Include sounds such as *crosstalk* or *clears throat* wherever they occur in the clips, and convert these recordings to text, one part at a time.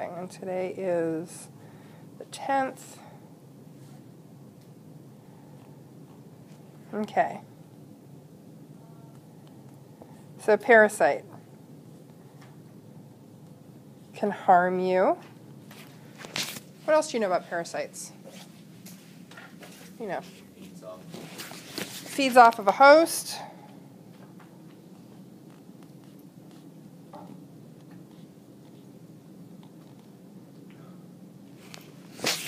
and today is the 10th. Okay. So, parasite can harm you. What else do you know about parasites? You know, feeds off of a host.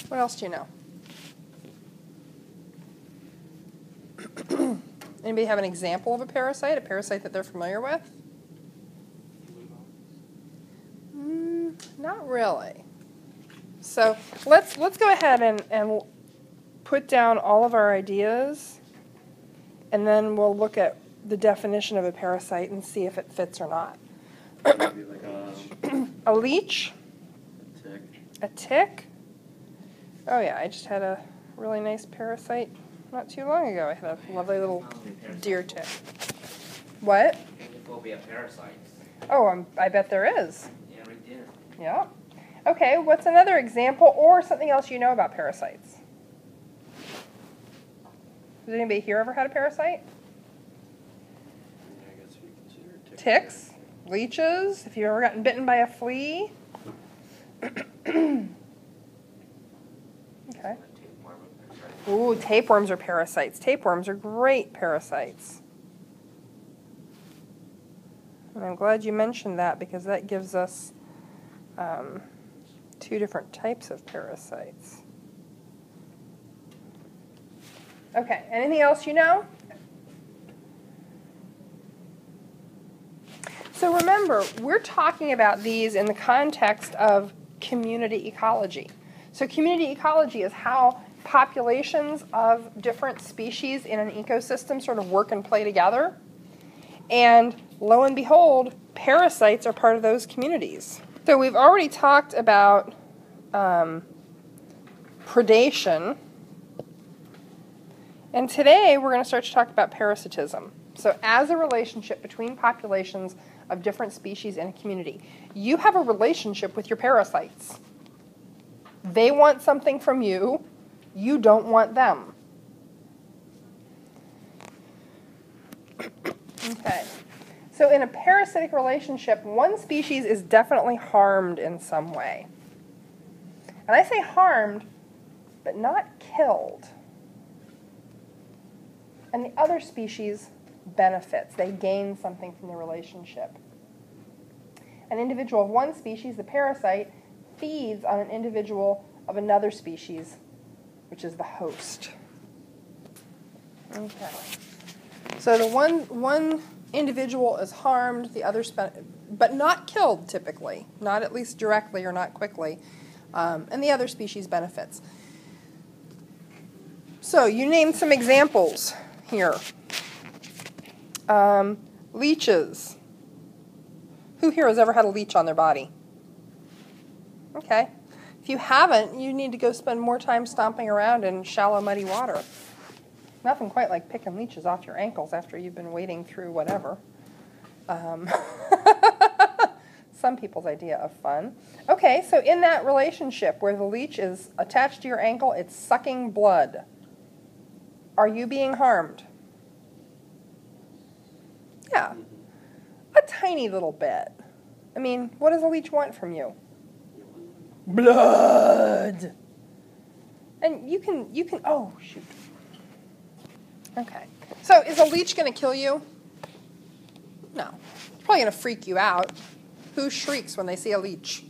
What else do you know? *clears throat* Anybody have an example of a parasite, a parasite that they're familiar with? Mm, not really. So let's let's go ahead and, and put down all of our ideas, and then we'll look at the definition of a parasite and see if it fits or not. Like a *clears throat* A leech, tick. a tick. Oh yeah, I just had a really nice parasite not too long ago. I had a lovely little deer tick. What? Phobia parasites. Oh, um, I bet there is. Yeah, right there. Yeah. Okay, what's another example or something else you know about parasites? Has anybody here ever had a parasite? I guess we consider tick. Ticks, leeches, if you've ever gotten bitten by a flea. *clears throat* okay. Ooh, tapeworms are parasites. Tapeworms are great parasites. And I'm glad you mentioned that because that gives us um, two different types of parasites. Okay, anything else you know? So remember, we're talking about these in the context of community ecology. So community ecology is how populations of different species in an ecosystem sort of work and play together. And lo and behold, parasites are part of those communities. So we've already talked about um, predation. And today we're going to start to talk about parasitism. So, as a relationship between populations of different species in a community, you have a relationship with your parasites. They want something from you, you don't want them. okay. So, in a parasitic relationship, one species is definitely harmed in some way. And I say harmed, but not killed. And the other species benefits, they gain something from the relationship. An individual of one species, the parasite, feeds on an individual of another species, which is the host. Okay. So the one one individual is harmed, the other spe- but not killed typically, not at least directly or not quickly, um, and the other species benefits. So you named some examples here. Um, leeches. Who here has ever had a leech on their body? Okay. If you haven't, you need to go spend more time stomping around in shallow, muddy water. Nothing quite like picking leeches off your ankles after you've been wading through whatever. Um, *laughs* some people's idea of fun. Okay, so in that relationship where the leech is attached to your ankle, it's sucking blood. Are you being harmed? Yeah, a tiny little bit. I mean, what does a leech want from you? Blood. And you can, you can, oh, shoot. Okay. So is a leech going to kill you? No. It's probably going to freak you out. Who shrieks when they see a leech?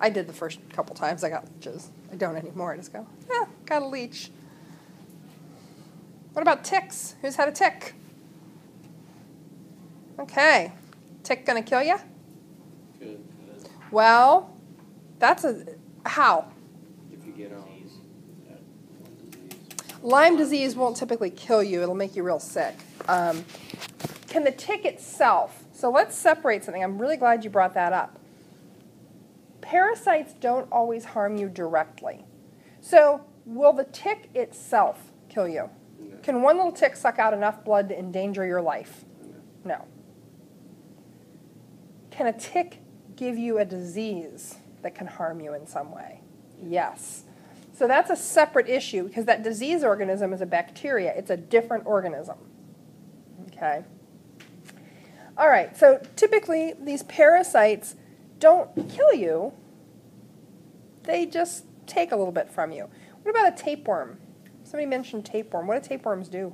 I did the first couple times I got leeches. I don't anymore. I just go, yeah, got a leech. What about ticks? Who's had a tick? Okay. Tick going to kill you? Good. good. Well, that's a how? If you get um, that one disease. Lyme disease won't typically kill you, it'll make you real sick. Um, can the tick itself, so let's separate something. I'm really glad you brought that up. Parasites don't always harm you directly. So, will the tick itself kill you? No. Can one little tick suck out enough blood to endanger your life? No. No. Can a tick give you a disease? That can harm you in some way. Yes. So that's a separate issue because that disease organism is a bacteria. It's a different organism. Okay. All right. So typically these parasites don't kill you. They just take a little bit from you. What about a tapeworm? Somebody mentioned tapeworm. What do tapeworms do?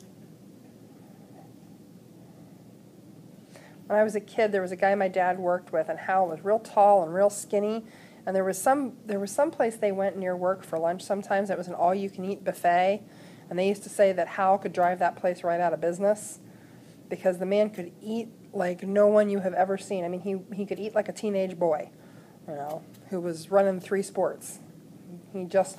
When I was a kid, there was a guy my dad worked with, and Hal was real tall and real skinny. And there was some there was some place they went near work for lunch. Sometimes it was an all-you-can-eat buffet, and they used to say that Hal could drive that place right out of business because the man could eat like no one you have ever seen. I mean, he he could eat like a teenage boy, you know, who was running three sports. He just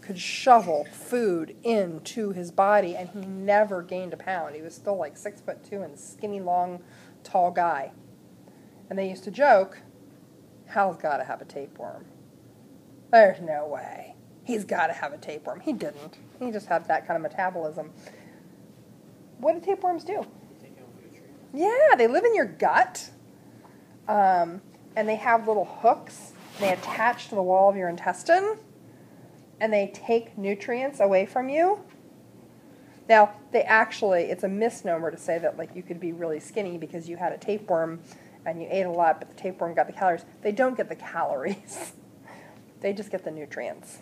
could shovel food into his body, and he never gained a pound. He was still like six foot two and skinny, long, tall guy. And they used to joke Hal's got to have a tapeworm. There's no way. He's got to have a tapeworm. He didn't. He just had that kind of metabolism. What do tapeworms do? Yeah, they live in your gut. Um, and they have little hooks. They attach to the wall of your intestine. And they take nutrients away from you. Now, they actually, it's a misnomer to say that like you could be really skinny because you had a tapeworm and you ate a lot, but the tapeworm got the calories. They don't get the calories. *laughs* they just get the nutrients.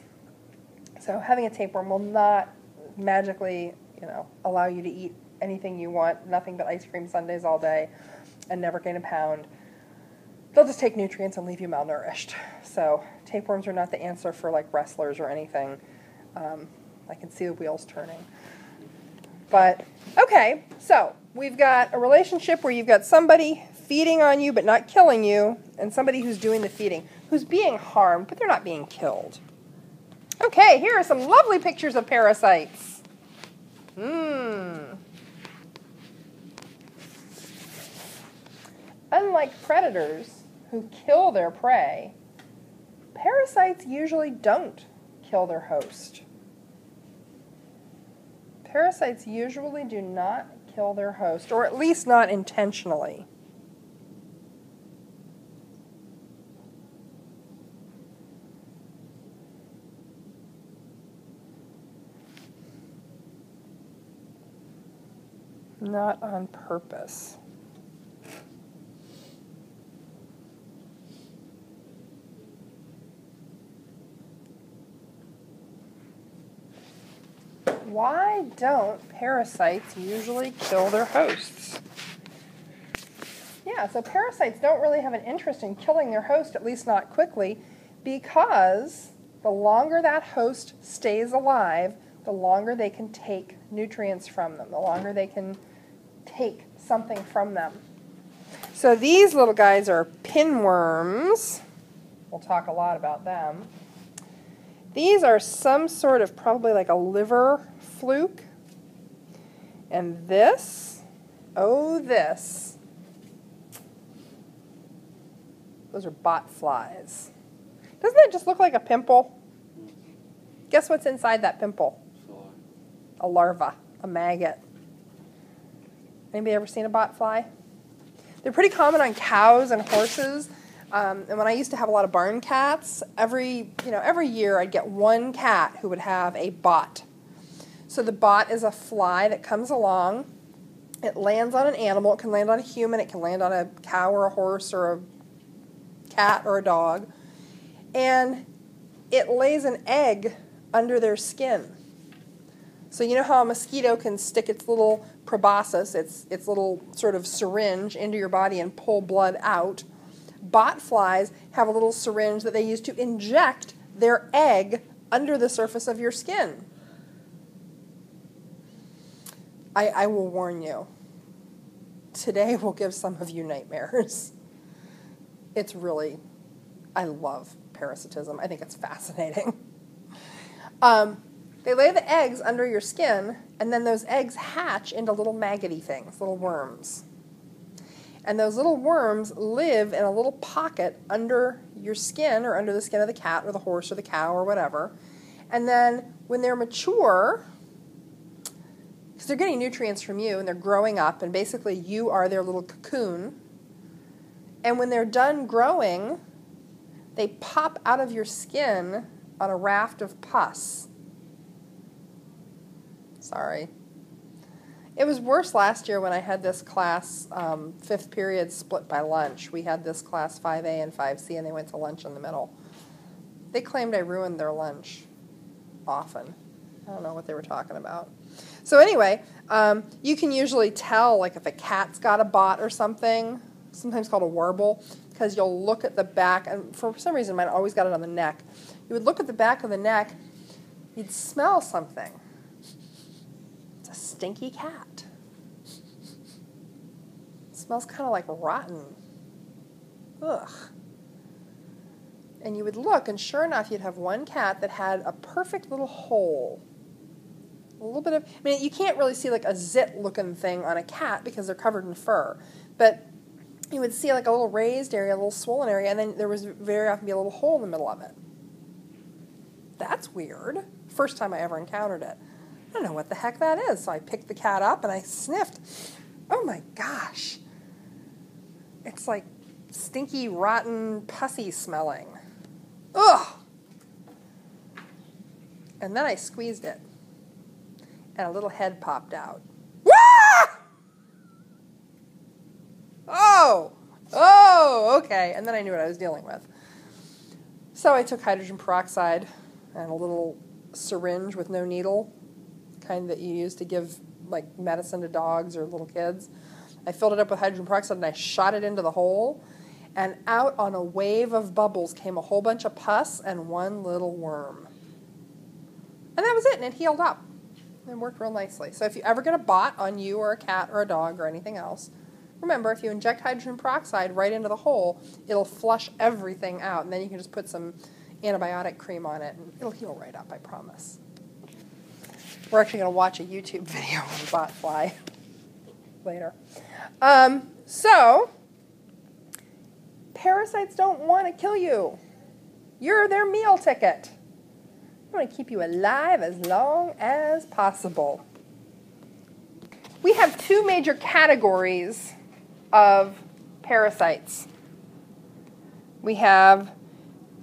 So having a tapeworm will not magically, you know, allow you to eat anything you want, nothing but ice cream sundaes all day, and never gain a pound. They'll just take nutrients and leave you malnourished. So tapeworms are not the answer for like wrestlers or anything. Um, I can see the wheels turning. But okay, so we've got a relationship where you've got somebody feeding on you but not killing you, and somebody who's doing the feeding, who's being harmed, but they're not being killed. Okay, here are some lovely pictures of parasites. Hmm. Unlike predators who kill their prey, parasites usually don't kill their host. Parasites usually do not kill their host, or at least not intentionally. Not on purpose. Why don't parasites usually kill their hosts? Yeah, so parasites don't really have an interest in killing their host, at least not quickly, because the longer that host stays alive, the longer they can take nutrients from them, the longer they can take something from them. So these little guys are pinworms. We'll talk a lot about them. These are some sort of probably like a liver fluke. And this, oh, this, those are bot flies. Doesn't that just look like a pimple? Guess what's inside that pimple? A larva, a maggot. Anybody ever seen a bot fly? They're pretty common on cows and horses. Um, and when I used to have a lot of barn cats, every you know every year I'd get one cat who would have a bot. So the bot is a fly that comes along. It lands on an animal. It can land on a human. It can land on a cow or a horse or a cat or a dog. And it lays an egg under their skin. So you know how a mosquito can stick its little proboscis, its its little sort of syringe into your body and pull blood out. Bot flies have a little syringe that they use to inject their egg under the surface of your skin. I, I will warn you. Today will give some of you nightmares. It's really, I love parasitism. I think it's fascinating. *laughs* Um, they lay the eggs under your skin, and then those eggs hatch into little maggoty things, little worms. And those little worms live in a little pocket under your skin or under the skin of the cat or the horse or the cow or whatever. And then when they're mature, because they're getting nutrients from you and they're growing up, and basically you are their little cocoon. And when they're done growing, they pop out of your skin on a raft of pus. Sorry. It was worse last year when I had this class, um, fifth period split by lunch. We had this class 5A and 5C, and they went to lunch in the middle. They claimed I ruined their lunch often. I don't know what they were talking about. So, anyway, um, you can usually tell, like, if a cat's got a bot or something, sometimes called a warble, because you'll look at the back, and for some reason, mine always got it on the neck. You would look at the back of the neck, you'd smell something. It's a stinky cat. It smells kind of like rotten. Ugh. And you would look, and sure enough, you'd have one cat that had a perfect little hole. A little bit of, I mean, you can't really see like a zit looking thing on a cat because they're covered in fur. But you would see like a little raised area, a little swollen area, and then there was very often be a little hole in the middle of it. That's weird. First time I ever encountered it. I don't know what the heck that is. So I picked the cat up and I sniffed. Oh my gosh. It's like stinky, rotten, pussy smelling. Ugh. And then I squeezed it, and a little head popped out. Oh, oh, okay. And then I knew what I was dealing with. So I took hydrogen peroxide and a little syringe with no needle, kind that you use to give like medicine to dogs or little kids. I filled it up with hydrogen peroxide and I shot it into the hole. And out on a wave of bubbles came a whole bunch of pus and one little worm. And that was it, and it healed up. It worked real nicely. So if you ever get a bot on you or a cat or a dog or anything else, remember if you inject hydrogen peroxide right into the hole, it'll flush everything out, and then you can just put some antibiotic cream on it, and it'll heal right up, I promise. We're actually going to watch a YouTube *laughs* video on bot fly later. Um, so, parasites don't want to kill you. You're their meal ticket. They want to keep you alive as long as possible. We have two major categories of parasites. We have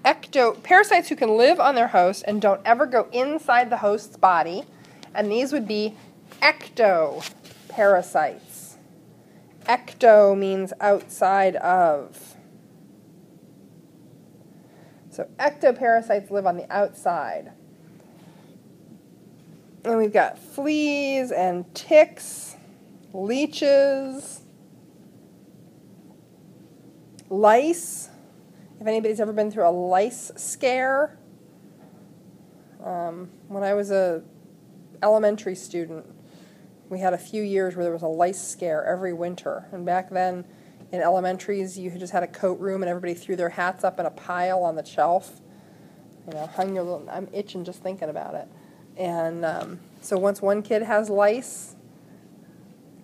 ecto parasites who can live on their host and don't ever go inside the host's body, and these would be ectoparasites. Ecto means outside of. So ectoparasites live on the outside. And we've got fleas and ticks, leeches, lice. If anybody's ever been through a lice scare, um, when I was a elementary student, we had a few years where there was a lice scare every winter. And back then, in elementaries, you just had a coat room and everybody threw their hats up in a pile on the shelf. You know, hung your little. I'm itching just thinking about it. And um, so once one kid has lice,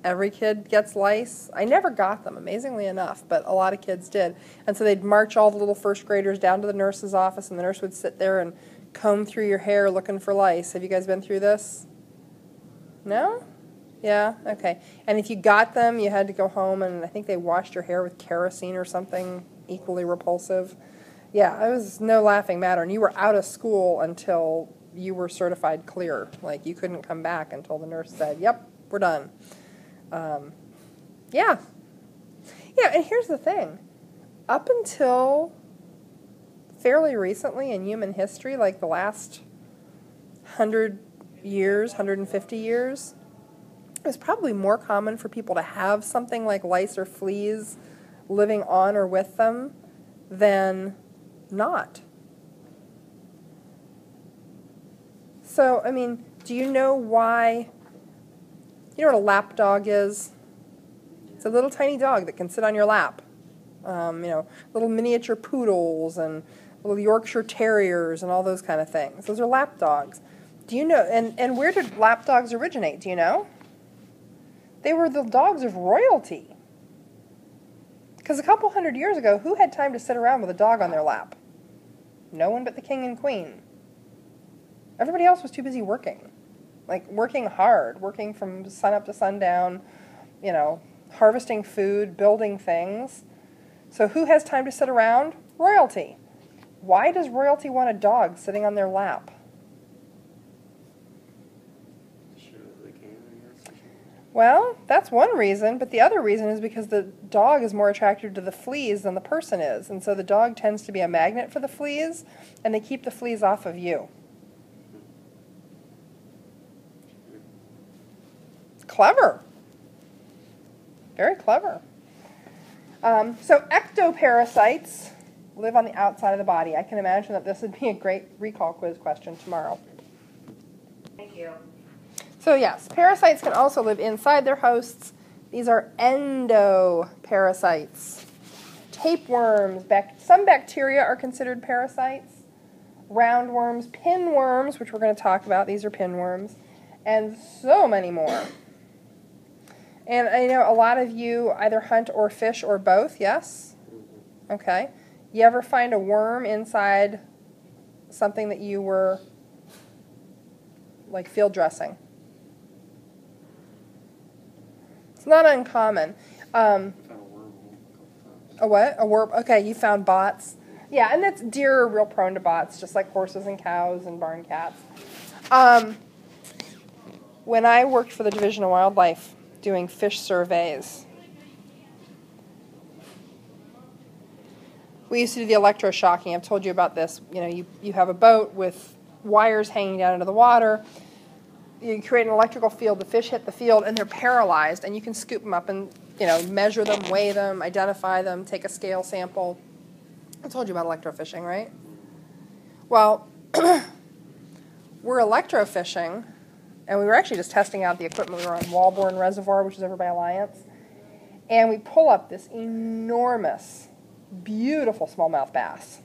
every kid gets lice. I never got them, amazingly enough, but a lot of kids did. And so they'd march all the little first graders down to the nurse's office, and the nurse would sit there and comb through your hair looking for lice. Have you guys been through this? No? Yeah? Okay. And if you got them, you had to go home, and I think they washed your hair with kerosene or something equally repulsive. Yeah, it was no laughing matter. And you were out of school until you were certified clear. Like, you couldn't come back until the nurse said, yep, we're done. Um, yeah. Yeah, and here's the thing. Up until fairly recently in human history, like the last 100 years, 150 years, it was probably more common for people to have something like lice or fleas living on or with them than not. So, I mean, do you know why? You know what a lap dog is? It's a little tiny dog that can sit on your lap. Um, you know, little miniature poodles and Yorkshire Terriers and all those kind of things. Those are lap dogs. Do you know? And, and where did lap dogs originate? Do you know? They were the dogs of royalty. Because a couple hundred years ago, who had time to sit around with a dog on their lap? No one but the king and queen. Everybody else was too busy working. Like working hard, working from sun up to sundown, you know, harvesting food, building things. So who has time to sit around? Royalty. Why does royalty want a dog sitting on their lap? Sure that they can, I guess. Well, that's one reason, but the other reason is because the dog is more attracted to the fleas than the person is. And so the dog tends to be a magnet for the fleas, and they keep the fleas off of you. Clever. Very clever. Um, so ectoparasites live on the outside of the body. I can imagine that this would be a great recall quiz question tomorrow. Thank you. So yes, parasites can also live inside their hosts. These are endoparasites. Tapeworms, bac- some bacteria are considered parasites. Roundworms, pinworms, which we're going to talk about, these are pinworms, and so many more. And I know a lot of you either hunt or fish or both, yes? Okay. You ever find a worm inside something that you were like field dressing? It's not uncommon. Um, a wormhole a couple times. a what? A worm? Okay, you found bots. Yeah, and that's deer are real prone to bots, just like horses and cows and barn cats. Um, when I worked for the Division of Wildlife doing fish surveys, we used to do the electroshocking. I've told you about this. You know, you, you have a boat with wires hanging down into the water. You create an electrical field. The fish hit the field, and they're paralyzed. And you can scoop them up and you know measure them, weigh them, identify them, take a scale sample. I told you about electrofishing, right? Well, *clears throat* we're electrofishing, and we were actually just testing out the equipment. We were on Walborn Reservoir, which is over by Alliance, and we pull up this enormous, beautiful smallmouth bass.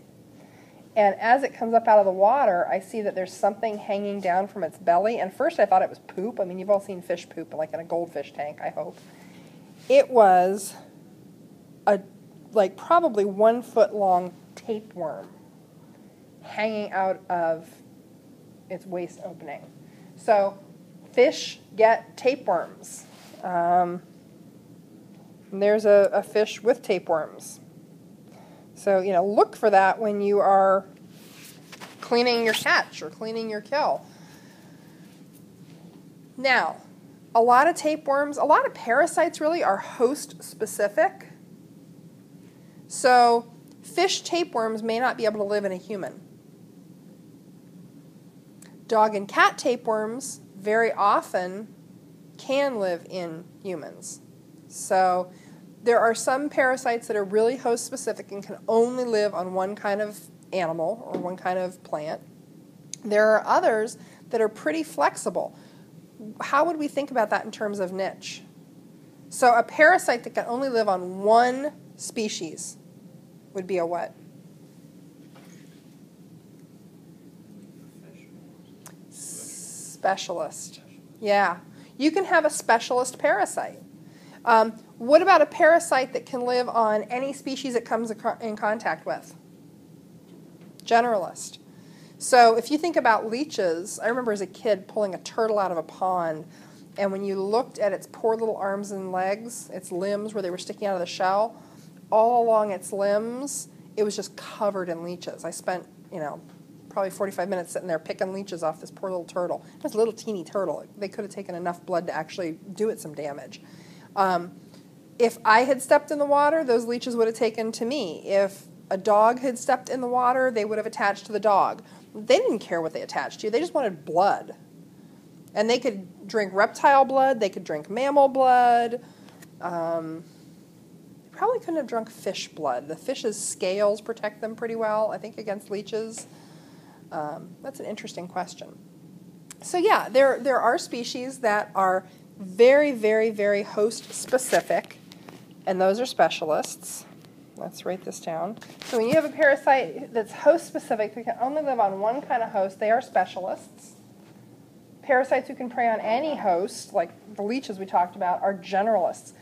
And as it comes up out of the water, I see that there's something hanging down from its belly. And first I thought it was poop. I mean, you've all seen fish poop, like in a goldfish tank, I hope. It was a like probably one foot long tapeworm hanging out of its waist opening. So fish get tapeworms. Um, and there's a, a fish with tapeworms. So, you know, look for that when you are cleaning your catch or cleaning your kill. Now, a lot of tapeworms, a lot of parasites really are host specific. So, fish tapeworms may not be able to live in a human. Dog and cat tapeworms very often can live in humans. So, there are some parasites that are really host specific and can only live on one kind of animal or one kind of plant. There are others that are pretty flexible. How would we think about that in terms of niche? So, a parasite that can only live on one species would be a what? Specialist. Yeah. You can have a specialist parasite. Um, what about a parasite that can live on any species it comes in contact with? Generalist. So if you think about leeches, I remember as a kid pulling a turtle out of a pond, and when you looked at its poor little arms and legs, its limbs where they were sticking out of the shell, all along its limbs, it was just covered in leeches. I spent, you know, probably 45 minutes sitting there picking leeches off this poor little turtle. It was a little teeny turtle. They could have taken enough blood to actually do it some damage. Um, if I had stepped in the water, those leeches would have taken to me. If a dog had stepped in the water, they would have attached to the dog. They didn't care what they attached to, they just wanted blood. And they could drink reptile blood, they could drink mammal blood. Um, they probably couldn't have drunk fish blood. The fish's scales protect them pretty well, I think, against leeches. Um, that's an interesting question. So, yeah, there, there are species that are very, very, very host specific, and those are specialists. Let's write this down. So when you have a parasite that's host specific, that can only live on one kind of host, they are specialists. Parasites who can prey on any host, like the leeches we talked about, are generalists.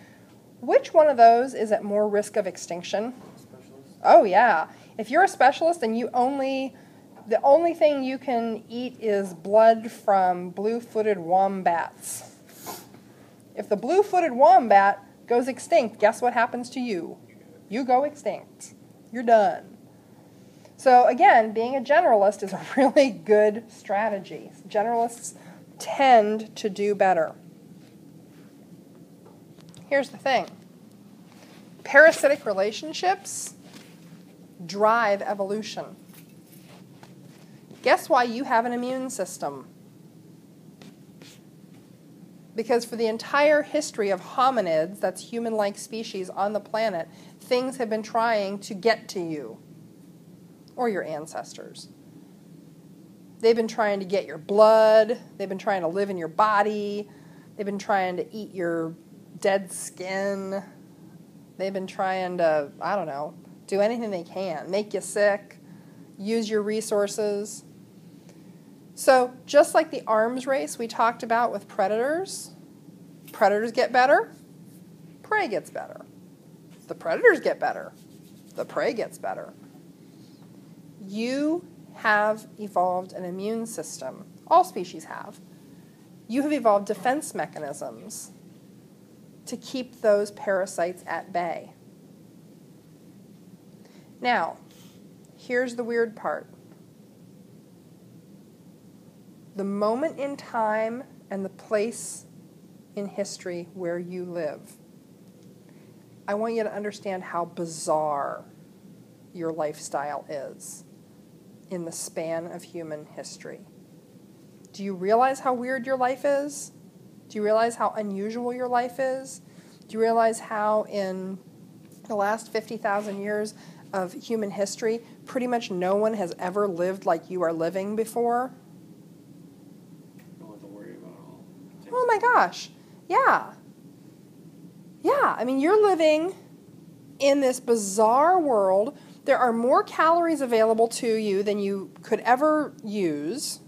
Which one of those is at more risk of extinction? Specialist? Oh yeah. If you're a specialist and you only the only thing you can eat is blood from blue-footed wombats. If the blue-footed wombat goes extinct, guess what happens to you? You go extinct. You're done. So, again, being a generalist is a *laughs* really good strategy. Generalists tend to do better. Here's the thing parasitic relationships drive evolution. Guess why you have an immune system? Because for the entire history of hominids, that's human like species on the planet, things have been trying to get to you or your ancestors. They've been trying to get your blood, they've been trying to live in your body, they've been trying to eat your dead skin, they've been trying to, I don't know, do anything they can, make you sick, use your resources. So, just like the arms race we talked about with predators, predators get better, prey gets better. The predators get better, the prey gets better. You have evolved an immune system. All species have. You have evolved defense mechanisms to keep those parasites at bay. Now, here's the weird part the moment in time and the place in history where you live. I want you to understand how bizarre your lifestyle is in the span of human history. Do you realize how weird your life is? Do you realize how unusual your life is? Do you realize how, in the last 50,000 years of human history, pretty much no one has ever lived like you are living before? Don't have to worry about all. Oh my gosh. Yeah. Yeah. I mean, you're living in this bizarre world. There are more calories available to you than you could ever use.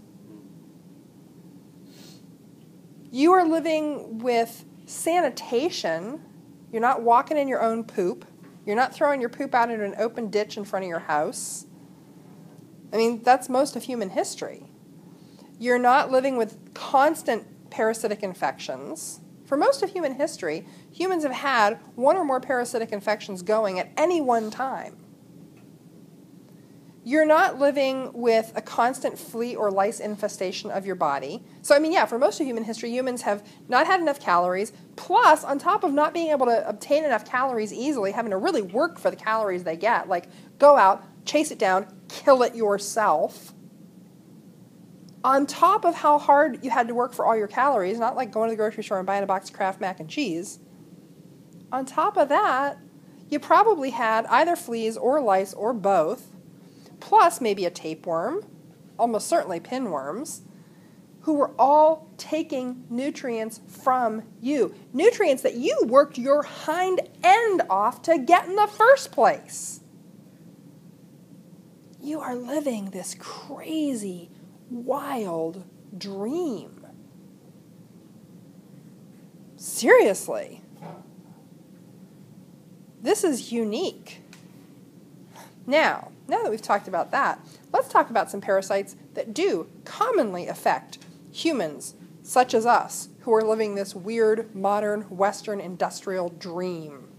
You are living with sanitation. You're not walking in your own poop. You're not throwing your poop out into an open ditch in front of your house. I mean, that's most of human history. You're not living with constant parasitic infections. For most of human history, humans have had one or more parasitic infections going at any one time. You're not living with a constant flea or lice infestation of your body. So, I mean, yeah, for most of human history, humans have not had enough calories, plus, on top of not being able to obtain enough calories easily, having to really work for the calories they get, like go out, chase it down, kill it yourself on top of how hard you had to work for all your calories, not like going to the grocery store and buying a box of Kraft mac and cheese, on top of that, you probably had either fleas or lice or both, plus maybe a tapeworm, almost certainly pinworms, who were all taking nutrients from you. Nutrients that you worked your hind end off to get in the first place. You are living this crazy, wild dream. Seriously. This is unique. Now, now that we've talked about that, let's talk about some parasites that do commonly affect humans, such as us, who are living this weird, modern, Western industrial dream.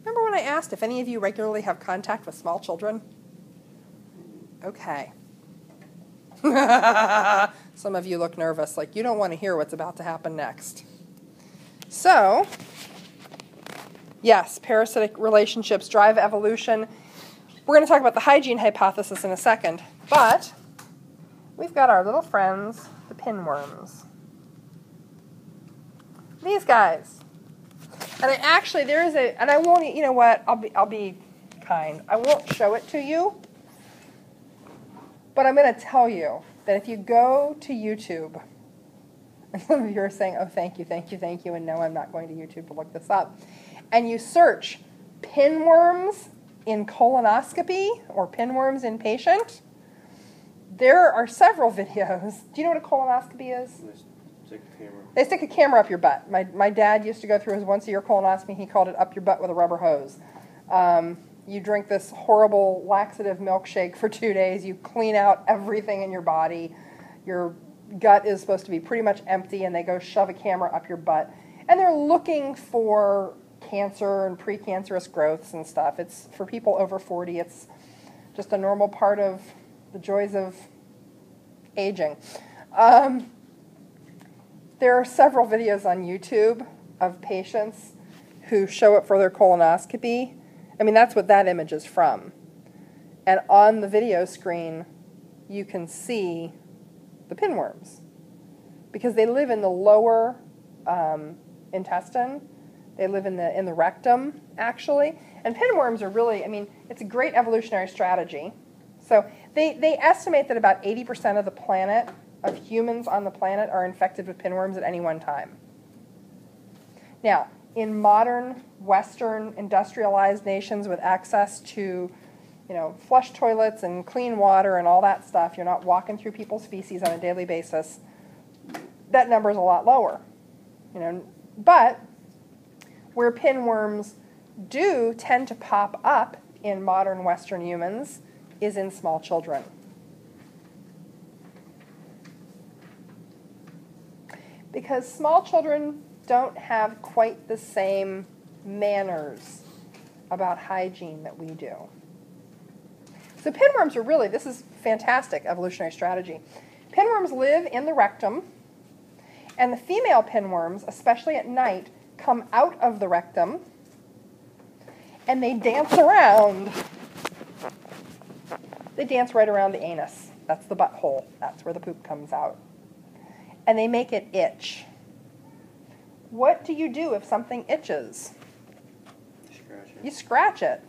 Remember when I asked if any of you regularly have contact with small children? Okay. *laughs* Some of you look nervous, like you don't want to hear what's about to happen next. So, yes, parasitic relationships drive evolution. We're going to talk about the hygiene hypothesis in a second, but we've got our little friends, the pinworms. These guys. And I actually there is a and I won't you know what? I'll be I'll be kind. I won't show it to you but I'm going to tell you that if you go to YouTube, and *laughs* some of you are saying, oh, thank you, thank you, thank you, and no, I'm not going to YouTube to look this up, and you search pinworms in colonoscopy or pinworms in patient, there are several *laughs* videos. Do you know what a colonoscopy is? Stick a camera. They stick a camera up your butt. My, my dad used to go through his once a year colonoscopy. He called it up your butt with a rubber hose. Um, you drink this horrible laxative milkshake for two days, you clean out everything in your body, your gut is supposed to be pretty much empty, and they go shove a camera up your butt. And they're looking for cancer and precancerous growths and stuff. It's for people over 40, it's just a normal part of the joys of aging. Um, there are several videos on YouTube of patients who show up for their colonoscopy. I mean, that's what that image is from. And on the video screen, you can see the pinworms because they live in the lower um, intestine. They live in the in the rectum actually. And pinworms are really, I mean, it's a great evolutionary strategy. So they, they estimate that about 80% of the planet, of humans on the planet, are infected with pinworms at any one time. Now, in modern Western industrialized nations with access to you know, flush toilets and clean water and all that stuff, you're not walking through people's feces on a daily basis, that number is a lot lower. You know, but where pinworms do tend to pop up in modern Western humans is in small children. Because small children don't have quite the same manners about hygiene that we do. So pinworms are really, this is fantastic evolutionary strategy. Pinworms live in the rectum, and the female pinworms, especially at night, come out of the rectum and they dance around. They dance right around the anus. That's the butthole. That's where the poop comes out. And they make it itch. What do you do if something itches? Scratch it. You scratch it.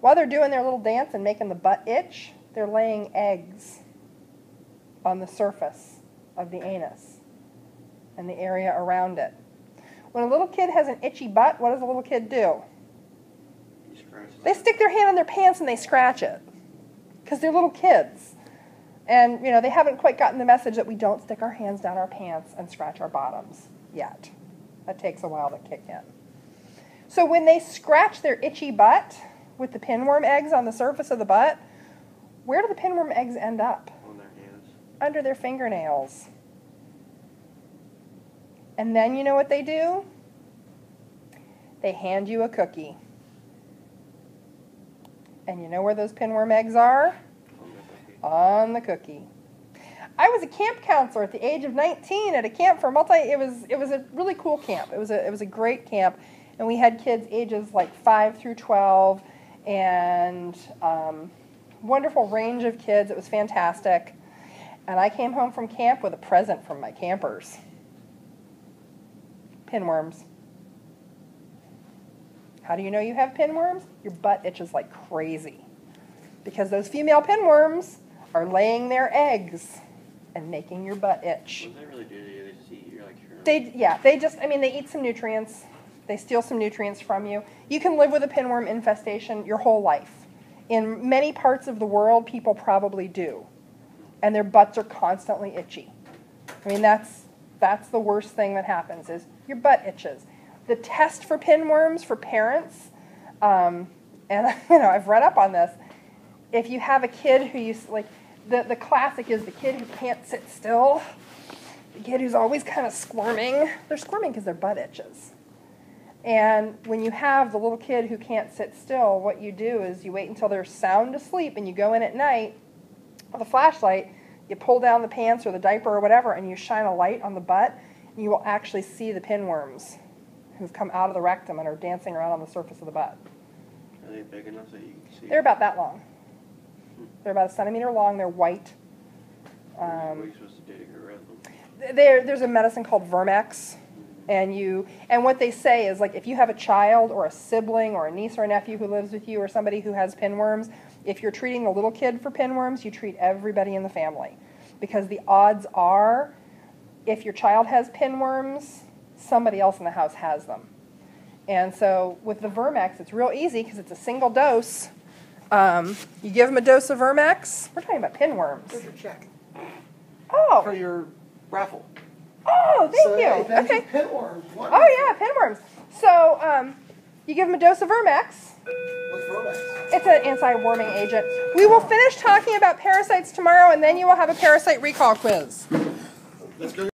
While they're doing their little dance and making the butt itch, they're laying eggs on the surface of the anus and the area around it. When a little kid has an itchy butt, what does a little kid do? You scratch it. They stick their hand in their pants and they scratch it because they're little kids. And, you know, they haven't quite gotten the message that we don't stick our hands down our pants and scratch our bottoms yet. That takes a while to kick in. So when they scratch their itchy butt with the pinworm eggs on the surface of the butt, where do the pinworm eggs end up? On their hands. Under their fingernails. And then you know what they do? They hand you a cookie. And you know where those pinworm eggs are? On the cookie. I was a camp counselor at the age of 19 at a camp for multi. It was it was a really cool camp. It was a it was a great camp, and we had kids ages like five through 12, and um, wonderful range of kids. It was fantastic, and I came home from camp with a present from my campers. Pinworms. How do you know you have pinworms? Your butt itches like crazy because those female pinworms are laying their eggs and making your butt itch. What do they really do to you? They just eat you like your They yeah, they just I mean they eat some nutrients. They steal some nutrients from you. You can live with a pinworm infestation your whole life. In many parts of the world people probably do. And their butts are constantly itchy. I mean that's that's the worst thing that happens is your butt itches. The test for pinworms for parents, um, and *laughs* you know I've read up on this. If you have a kid who you like, the the classic is the kid who can't sit still, the kid who's always kind of squirming. They're squirming because their butt itches. And when you have the little kid who can't sit still, what you do is you wait until they're sound asleep and you go in at night with a flashlight, you pull down the pants or the diaper or whatever, and you shine a light on the butt, and you will actually see the pinworms who've come out of the rectum and are dancing around on the surface of the butt. Are they big enough that you can see? They're about that long. They're about a centimeter long. They're white. Um, you supposed to do to get rid of them? there, there's a medicine called Vermox, and you and what they say is like if you have a child or a sibling or a niece or a nephew who lives with you or somebody who has pinworms, if you're treating the little kid for pinworms, you treat everybody in the family, because the odds are, if your child has pinworms, somebody else in the house has them. And so with the Vermox, it's real easy because it's a single dose. Um, you give them a dose of Vermox. We're talking about pinworms. Here's your check Oh, for your raffle. oh, thank so, you. Okay. Pinworms. Oh yeah, pinworms. So um, you give them a dose of Vermox. What's Rolex? It's an anti-worming agent. We will finish talking about parasites tomorrow, and then you will have a parasite recall quiz. Let's go.